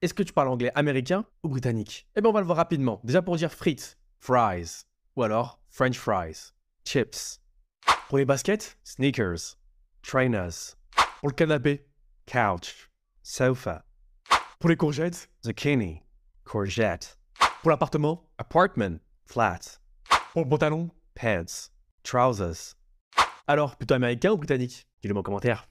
est-ce que tu parles anglais américain ou britannique? Eh bien, on va le voir rapidement. Déjà pour dire frites, fries. Ou alors French fries, chips. Pour les baskets, sneakers, trainers. Pour le canapé, couch, sofa. Pour les courgettes, zucchini, courgette. Pour l'appartement, apartment, flat. Pour le pantalon, pants, trousers. Alors, plutôt américain ou britannique? Dis-le moi en commentaire.